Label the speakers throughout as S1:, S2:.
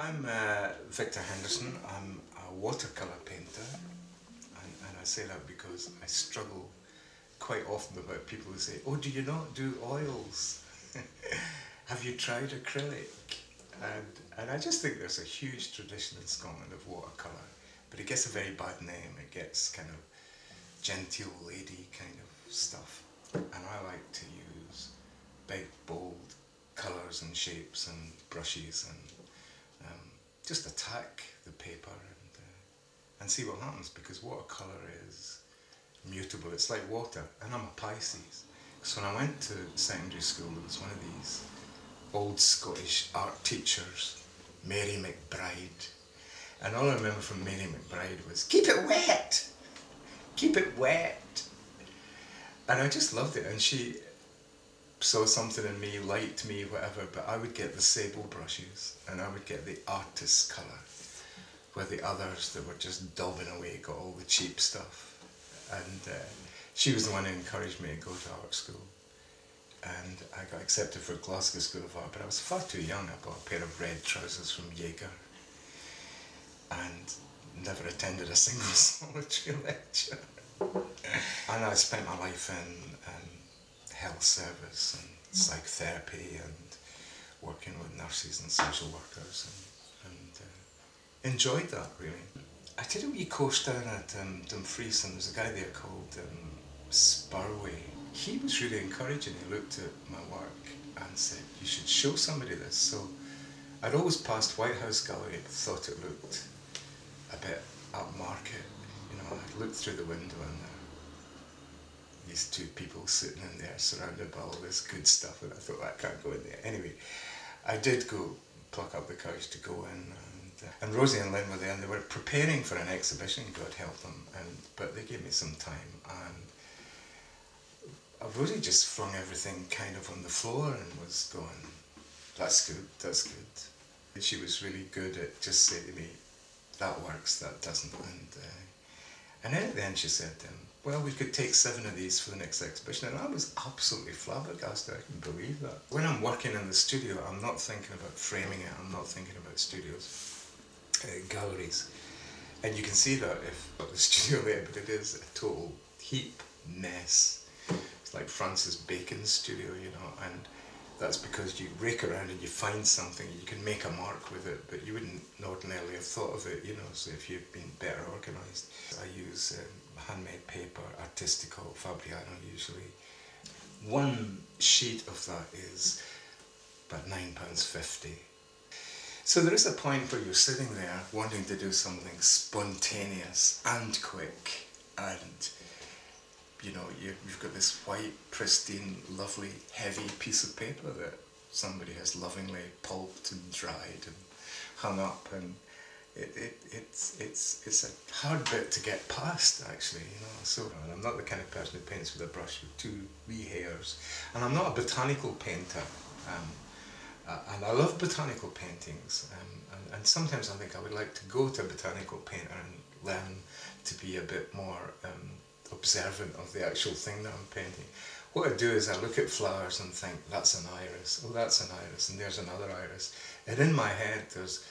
S1: I'm uh, Victor Henderson. I'm a watercolour painter, and, and, I say that because I struggle quite often about people who say, "Oh, do you not do oils? Have you tried acrylic?" And and I just think there's a huge tradition in Scotland of watercolour, but it gets a very bad name. It gets kind of genteel lady kind of stuff, and I like to use big, bold colours and shapes and brushes and just attack the paper and, uh, and see what happens because watercolour is mutable, it's like water and I'm a Pisces. So when I went to secondary school there was one of these old Scottish art teachers, Mary McBride. And all I remember from Mary McBride was, keep it wet! Keep it wet! And I just loved it and she saw something in me, liked me, whatever, but I would get the sable brushes and I would get the artist's colour, where the others that were just daubing away got all the cheap stuff. And uh, she was the one who encouraged me to go to art school. And I got accepted for Glasgow School of Art, but I was far too young. I bought a pair of red trousers from Jaeger and never attended a single solitary lecture. and I spent my life in um, health service and psychotherapy and working with nurses and social workers and, and uh, enjoyed that really. I did a wee course down at um, Dumfries and there's a guy there called um, Spurway. He was really encouraging, he looked at my work and said, you should show somebody this. So I'd always passed White House Gallery and thought it looked a bit upmarket. You know, I looked through the window and these two people sitting in there surrounded by all this good stuff and I thought I can't go in there. Anyway, I did go pluck up the courage to go in and, uh, and Rosie and Lynn were there and they were preparing for an exhibition, God help them, and but they gave me some time and Rosie just flung everything kind of on the floor and was going, that's good, that's good. And she was really good at just saying to me, that works, that doesn't. And, uh, and then at the end she said, um, well, we could take seven of these for the next exhibition. And I was absolutely flabbergasted, I can believe that. When I'm working in the studio, I'm not thinking about framing it, I'm not thinking about studios, uh, galleries. And you can see that if the studio there, but it is a total heap mess. It's like Francis Bacon's studio, you know, and that's because you rake around and you find something, you can make a mark with it, but you wouldn't ordinarily have thought of it, you know, so if you've been better organised. I use um, handmade paper, Artistico, Fabriano usually. One sheet of that is about £9.50. So there is a point where you're sitting there wanting to do something spontaneous and quick and you know, you, have got this white, pristine, lovely, heavy piece of paper that somebody has lovingly pulped and dried and hung up and it, it, it's, it's, it's a hard bit to get past actually, you know. So I'm not the kind of person who paints with a brush with two wee hairs. And I'm not a botanical painter. Um, uh, and I love botanical paintings. Um, and, and, sometimes I think I would like to go to a botanical painter and learn to be a bit more um, observant of the actual thing that I'm painting. What I do is I look at flowers and think, that's an iris, oh that's an iris, and there's another iris. And in my head there's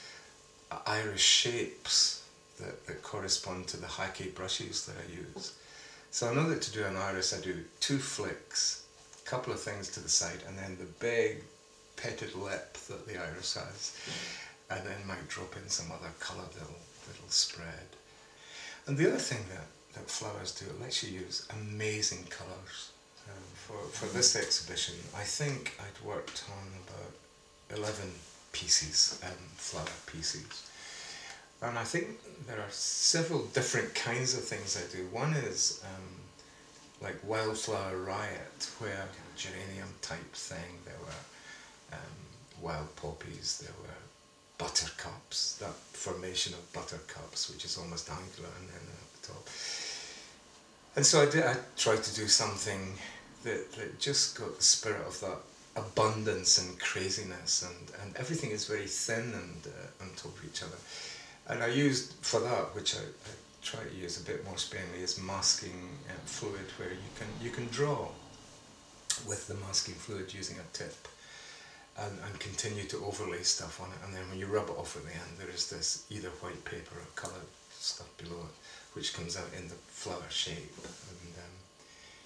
S1: iris shapes that, that correspond to the Hake brushes that I use. So I know that to do an iris I do two flicks, a couple of things to the side, and then the big petted lip that the iris has. And then might drop in some other colour that'll, that'll spread. And the other thing that that flowers do. It lets you use amazing colours. Um, for, for this exhibition, I think I'd worked on about 11 pieces, um, flower pieces. And I think there are several different kinds of things I do. One is um, like Wildflower Riot, where geranium type thing, there were um, wild poppies, there were buttercups, that formation of buttercups, which is almost angular and then at the top. And so I, did, I tried to do something that, that just got the spirit of that abundance and craziness and, and everything is very thin and uh, on top of each other. And I used, for that, which I, I try to use a bit more sparingly, is masking uh, fluid where you can, you can draw with the masking fluid using a tip. and, and continue to overlay stuff on it. And then when you rub it off at the end, there is this either white paper or coloured stuff below it, which comes out in the flower shape. And, um,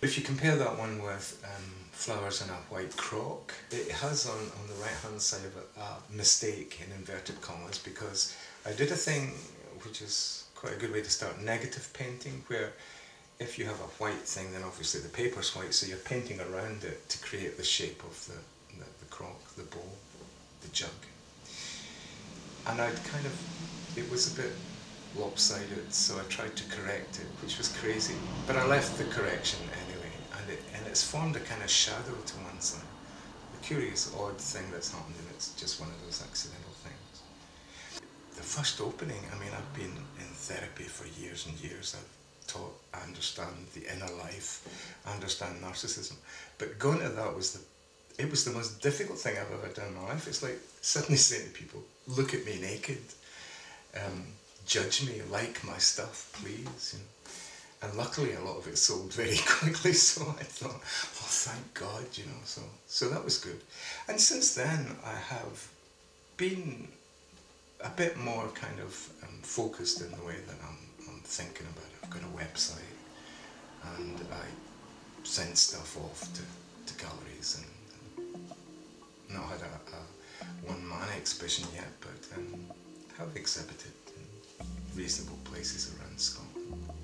S1: if you compare that one with um, flowers in a white crock, it has on, on the right hand side of it a mistake in inverted commas because I did a thing which is quite a good way to start negative painting where if you have a white thing then obviously the paper's white so you're painting around it to create the shape of the, the, the crock, the bowl, the jug. And I'd kind of, it was a bit lopsided so I tried to correct it which was crazy but I left the correction anyway and, it, and it's formed a kind of shadow to one side. A curious odd thing that's happened and it's just one of those accidental things. The first opening, I mean I've been in therapy for years and years. I've taught, I understand the inner life, I understand narcissism. But going to that was the, it was the most difficult thing I've ever done in my life. It's like suddenly saying to people, look at me naked, um, judge me, like my stuff, please. You know. And luckily a lot of it sold very quickly, so I thought, oh thank God, you know, so, so that was good. And since then I have been a bit more kind of um, focused in the way that I'm thinking about it. I've got a website and I send stuff off to, to galleries and, not had a, a one-man exhibition yet, but um, have exhibited reasonable places around Scotland.